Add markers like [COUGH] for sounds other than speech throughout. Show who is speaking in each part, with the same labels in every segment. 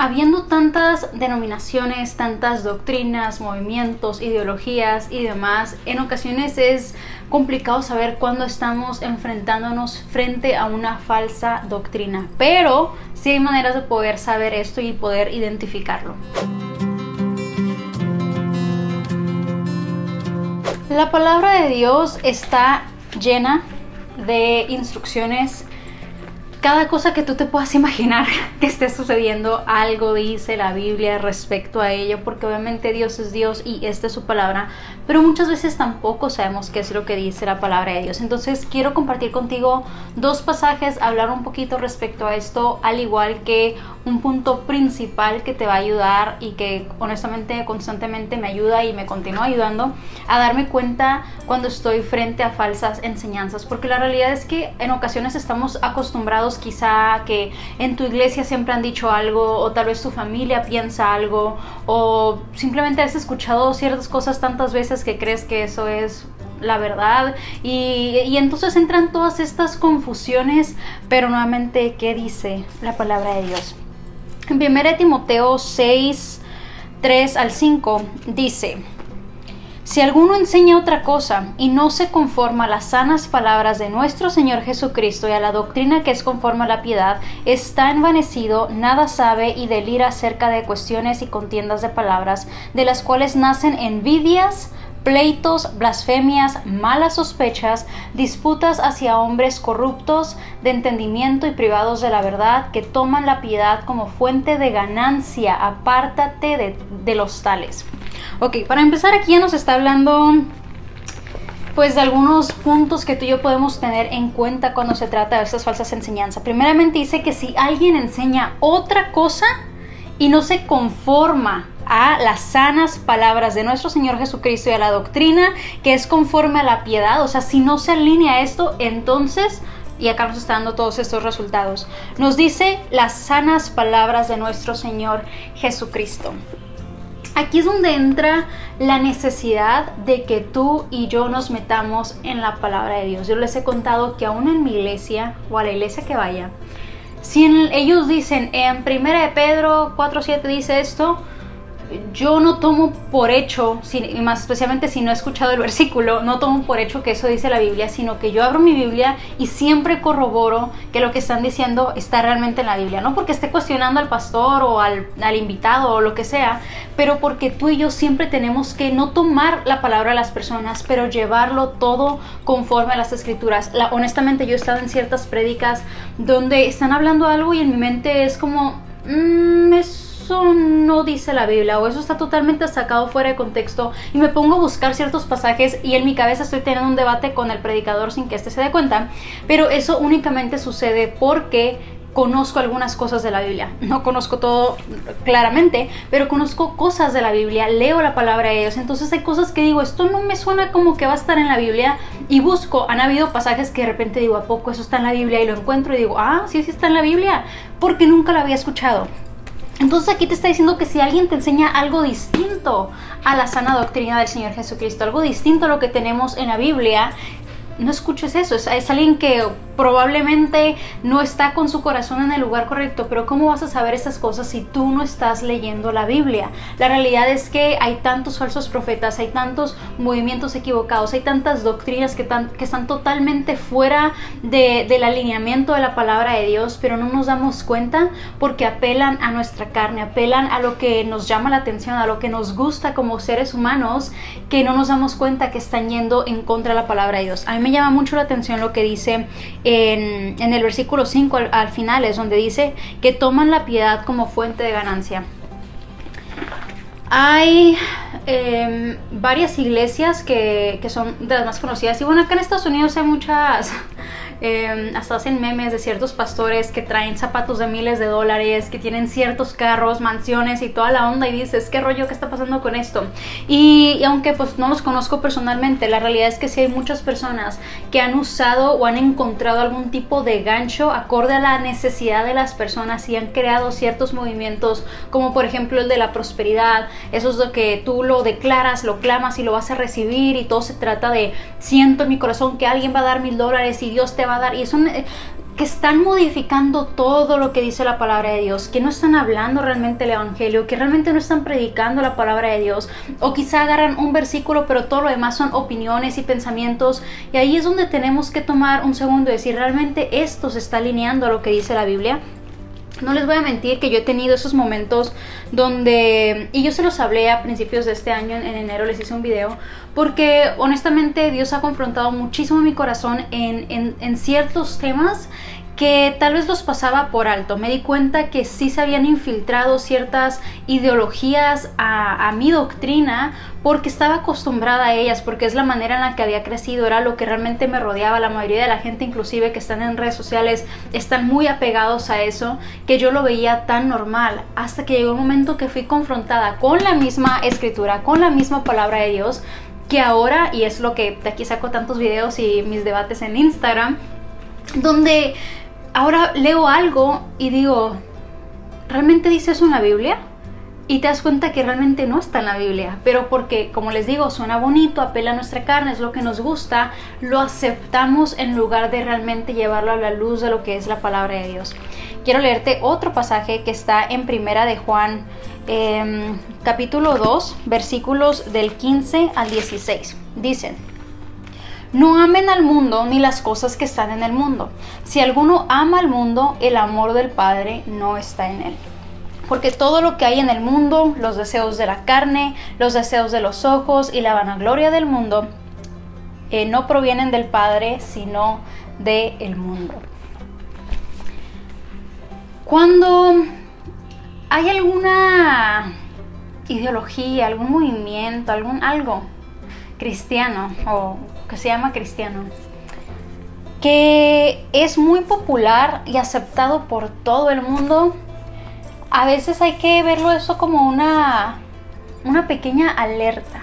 Speaker 1: Habiendo tantas denominaciones, tantas doctrinas, movimientos, ideologías y demás, en ocasiones es complicado saber cuándo estamos enfrentándonos frente a una falsa doctrina, pero sí hay maneras de poder saber esto y poder identificarlo. La palabra de Dios está llena de instrucciones cada cosa que tú te puedas imaginar [LAUGHS] que esté sucediendo, algo dice la Biblia respecto a ello, porque obviamente Dios es Dios y esta es su palabra, pero muchas veces tampoco sabemos qué es lo que dice la palabra de Dios. Entonces quiero compartir contigo dos pasajes, hablar un poquito respecto a esto, al igual que un punto principal que te va a ayudar y que honestamente constantemente me ayuda y me continúa ayudando a darme cuenta cuando estoy frente a falsas enseñanzas, porque la realidad es que en ocasiones estamos acostumbrados quizá que en tu iglesia siempre han dicho algo o tal vez tu familia piensa algo o simplemente has escuchado ciertas cosas tantas veces que crees que eso es la verdad y, y, entonces entran todas estas confusiones pero nuevamente ¿qué dice la palabra de Dios? En 1 Timoteo 6 3 al 5 dice si alguno enseña otra cosa y no se conforma a las sanas palabras de nuestro Señor Jesucristo y a la doctrina que es conforme a la piedad, está envanecido, nada sabe y delira acerca de cuestiones y contiendas de palabras, de las cuales nacen envidias, pleitos, blasfemias, malas sospechas, disputas hacia hombres corruptos de entendimiento y privados de la verdad, que toman la piedad como fuente de ganancia. Apártate de, de los tales. Ok, para empezar aquí ya nos está hablando pues de algunos puntos que tú y yo podemos tener en cuenta cuando se trata de estas falsas enseñanzas. Primeramente dice que si alguien enseña otra cosa y no se conforma a las sanas palabras de nuestro Señor Jesucristo y a la doctrina que es conforme a la piedad, o sea, si no se alinea esto, entonces y acá nos está dando todos estos resultados. Nos dice las sanas palabras de nuestro Señor Jesucristo. Aquí es donde entra la necesidad de que tú y yo nos metamos en la palabra de Dios. Yo les he contado que aún en mi iglesia o a la iglesia que vaya, si ellos dicen en 1 de Pedro 4.7 dice esto, yo no tomo por hecho, más especialmente si no he escuchado el [LAUGHS] versículo, no tomo por hecho que eso dice la Biblia, sino que yo abro mi Biblia y siempre corroboro que lo que están diciendo está realmente en la Biblia. No porque esté cuestionando al pastor o al, invitado o lo que sea, pero porque tú y yo siempre tenemos que no tomar la palabra de las personas, pero llevarlo todo conforme a las escrituras. La, honestamente yo he estado en ciertas prédicas donde están hablando algo y en mi mente es como, mmm, es eso no dice la Biblia o eso está totalmente sacado fuera de contexto y me pongo a buscar ciertos pasajes y en mi cabeza estoy teniendo un debate con el predicador sin que éste se dé cuenta, pero eso únicamente sucede porque conozco algunas cosas de la Biblia. No conozco todo claramente, pero conozco cosas de la Biblia, leo la palabra de Dios. Entonces hay cosas que digo, esto no me suena como que va a estar en la Biblia y busco. Han habido pasajes que de repente digo, ¿a poco eso está en la Biblia? Y lo encuentro y digo, ah, sí, sí está en la Biblia, porque nunca lo había escuchado. Entonces aquí te está diciendo que si alguien te enseña algo distinto a la sana doctrina del Señor Jesucristo, algo distinto a lo que tenemos en la Biblia, no escuches eso. Es, alguien que probablemente no está con su corazón en el lugar correcto, pero ¿cómo vas a saber esas cosas si tú no estás leyendo la Biblia? La realidad es que hay tantos falsos profetas, hay tantos movimientos equivocados, hay tantas doctrinas que, están totalmente fuera del alineamiento de la palabra de Dios, pero no nos damos cuenta porque apelan a nuestra carne, apelan a lo que nos llama la atención, a lo que nos gusta como seres humanos, que no nos damos cuenta que están yendo en contra de la palabra de Dios. A mí me llama mucho la atención lo que dice en, el versículo 5 al, final, es donde dice que toman la piedad como fuente de ganancia. Hay em, varias iglesias que, que, son de las más conocidas. Y bueno, acá en Estados Unidos hay muchas, Em, hasta hacen memes de ciertos pastores que traen zapatos de miles de dólares, que tienen ciertos carros, mansiones y toda la onda y dices, ¿qué rollo? ¿Qué está pasando con esto? Y, aunque pues no los conozco personalmente, la realidad es que sí hay muchas personas que han usado o han encontrado algún tipo de gancho acorde a la necesidad de las personas y han creado ciertos movimientos como por ejemplo el de la prosperidad, eso es lo que tú lo declaras, lo clamas y lo vas a recibir y todo se trata de siento en mi corazón que alguien va a dar mil dólares y Dios te va a dar. Y eso que están modificando todo lo que dice la palabra de Dios, que no están hablando realmente el Evangelio, que realmente no están predicando la palabra de Dios, o quizá agarran un versículo, pero todo lo demás son opiniones y pensamientos, y ahí es donde tenemos que tomar un segundo y decir, ¿realmente esto se está alineando a lo que dice la Biblia? No les voy a mentir que yo he tenido esos momentos donde, y yo se los hablé a principios de este año, en enero les hice un video, porque honestamente Dios ha confrontado muchísimo mi corazón en, en ciertos temas que tal vez los pasaba por alto. Me di cuenta que sí se habían infiltrado ciertas ideologías a, mi doctrina porque estaba acostumbrada a ellas, porque es la manera en la que había crecido, era lo que realmente me rodeaba. La mayoría de la gente, inclusive que están en redes sociales, están muy apegados a eso, que yo lo veía tan normal, hasta que llegó un momento que fui confrontada con la misma escritura, con la misma palabra de Dios, que ahora, y es lo que de aquí saco tantos videos y mis debates en Instagram, donde ahora leo algo y digo, ¿realmente dice eso en la Biblia? Y te das cuenta que realmente no está en la Biblia, pero porque, como les digo, suena bonito, apela a nuestra carne, es lo que nos gusta, lo aceptamos en lugar de realmente llevarlo a la luz de lo que es la palabra de Dios. Quiero leerte otro pasaje que está en Primera de Juan, em, capítulo 2, versículos del 15 al 16. Dicen, no amen al mundo ni las cosas que están en el mundo. Si alguno ama al mundo, el amor del Padre no está en él. Porque todo lo que hay en el mundo, los deseos de la carne, los deseos de los ojos y la vanagloria del mundo, eh, no provienen del Padre, sino del el mundo. Cuando hay alguna ideología, algún movimiento, algún algo cristiano o que se llama cristiano, que es muy popular y aceptado por todo el mundo, a veces hay que verlo eso como una, una pequeña alerta.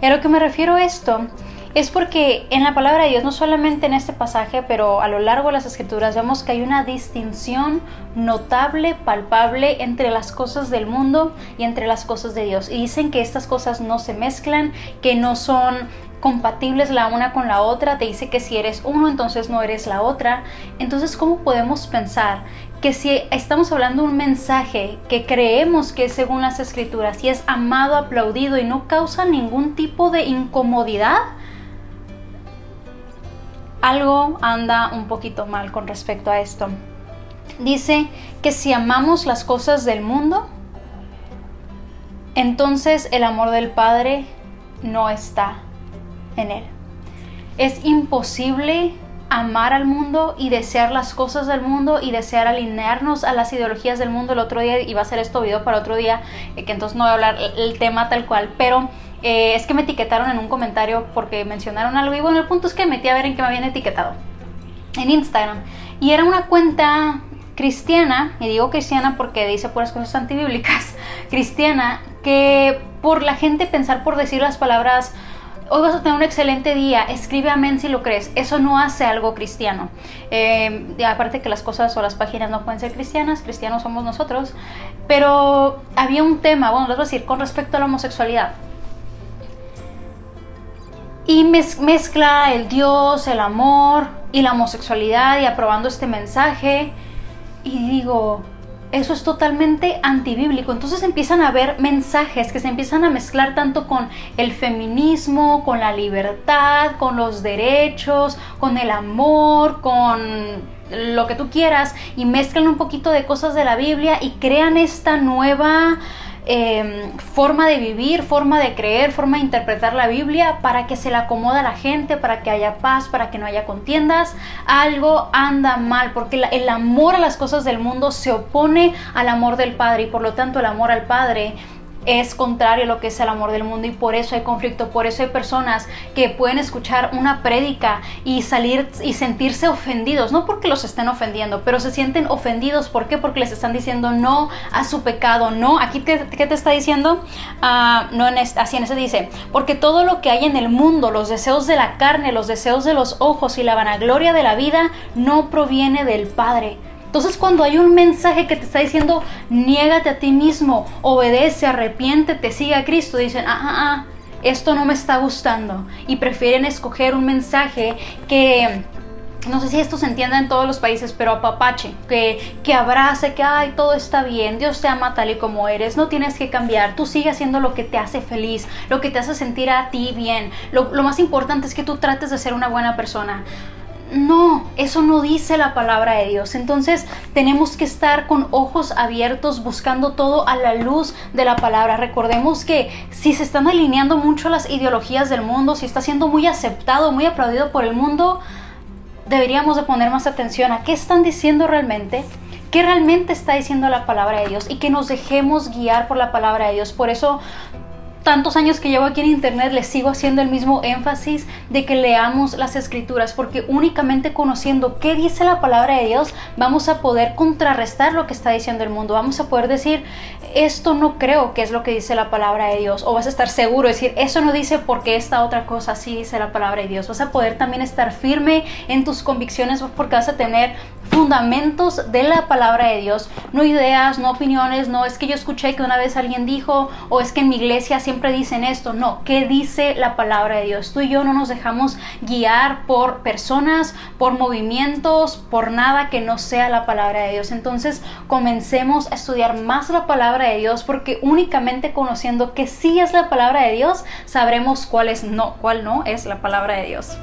Speaker 1: Y a lo que me refiero a esto es porque en la palabra de Dios, no solamente en este pasaje, pero a lo largo de las escrituras, vemos que hay una distinción notable, palpable entre las cosas del mundo y entre las cosas de Dios. Y dicen que estas cosas no se mezclan, que no son compatibles la una con la otra, te dice que si eres uno, entonces no eres la otra. Entonces, ¿cómo podemos pensar que si estamos hablando de un mensaje que creemos que es según las escrituras y es amado, aplaudido y no causa ningún tipo de incomodidad, algo anda un poquito mal con respecto a esto. Dice que si amamos las cosas del mundo, entonces el amor del Padre no está en él. Es imposible amar al mundo y desear las cosas del mundo y desear alinearnos a las ideologías del mundo el otro día va a ser esto video para otro día eh, que entonces no voy a hablar el tema tal cual pero eh, es que me etiquetaron en un comentario porque mencionaron algo y bueno, el punto es que metí a ver en qué me habían etiquetado en Instagram y era una cuenta cristiana, y digo cristiana porque dice puras cosas antibíblicas, [LAUGHS] cristiana, que por la gente pensar por decir las palabras hoy vas a tener un excelente día, escribe amén si lo crees. Eso no hace algo cristiano. Eh, aparte que las cosas o las páginas no pueden ser cristianas, cristianos somos nosotros. Pero había un tema, bueno, les voy a decir, con respecto a la homosexualidad y mezcla el Dios, el amor y la homosexualidad y aprobando este mensaje. Y digo, eso es totalmente antibíblico. Entonces empiezan a haber mensajes que se empiezan a mezclar tanto con el feminismo, con la libertad, con los derechos, con el amor, con lo que tú quieras y mezclan un poquito de cosas de la Biblia y crean esta nueva Em, forma de vivir, forma de creer, forma de interpretar la Biblia para que se la acomoda a la gente, para que haya paz, para que no haya contiendas. Algo anda mal porque el amor a las cosas del mundo se opone al amor del Padre y por lo tanto el amor al Padre es contrario a lo que es el amor del mundo y por eso hay conflicto, por eso hay personas que pueden escuchar una prédica y salir y sentirse ofendidos, no porque los estén ofendiendo, pero se sienten ofendidos, ¿por qué? Porque les están diciendo no a su pecado, no, aquí ¿qué, te está diciendo? Ah, no en así en ese dice, porque todo lo que hay en el mundo, los deseos de la carne, los deseos de los ojos y la vanagloria de la vida, no proviene del Padre entonces cuando hay un mensaje que te está diciendo, niégate a ti mismo, obedece, arrepiéntete, sigue a Cristo, dicen, ah, ah, ah, esto no me está gustando. Y prefieren escoger un mensaje que no sé si esto se entiende en todos los países, pero apapache, que, que abrace, que ay, todo está bien, Dios te ama tal y como eres, no tienes que cambiar, tú sigue haciendo lo que te hace feliz, lo que te hace sentir a ti bien. Lo más importante es que tú trates de ser una buena persona. No, eso no dice la palabra de Dios. Entonces tenemos que estar con ojos abiertos buscando todo a la luz de la palabra. Recordemos que si se están alineando mucho las ideologías del mundo, si está siendo muy aceptado, muy aplaudido por el mundo, deberíamos de poner más atención a qué están diciendo realmente, qué realmente está diciendo la palabra de Dios y que nos dejemos guiar por la palabra de Dios. Por eso tantos años que llevo aquí en internet les sigo haciendo el mismo énfasis de que leamos las escrituras porque únicamente conociendo qué dice la palabra de Dios vamos a poder contrarrestar lo que está diciendo el mundo. Vamos a poder decir esto no creo que es lo que dice la palabra de Dios o vas a estar seguro de decir eso no dice porque esta otra cosa sí dice la palabra de Dios vas a poder también estar firme en tus convicciones porque vas a tener fundamentos de la palabra de Dios, no ideas, no opiniones, no es que yo escuché que una vez alguien dijo o es que en mi iglesia siempre dicen esto, no, ¿qué dice la palabra de Dios? Tú y yo no nos dejamos guiar por personas, por movimientos, por nada que no sea la palabra de Dios. Entonces comencemos a estudiar más la palabra de Dios porque únicamente conociendo que sí es la palabra de Dios, sabremos cuál es no, cuál no es la palabra de Dios.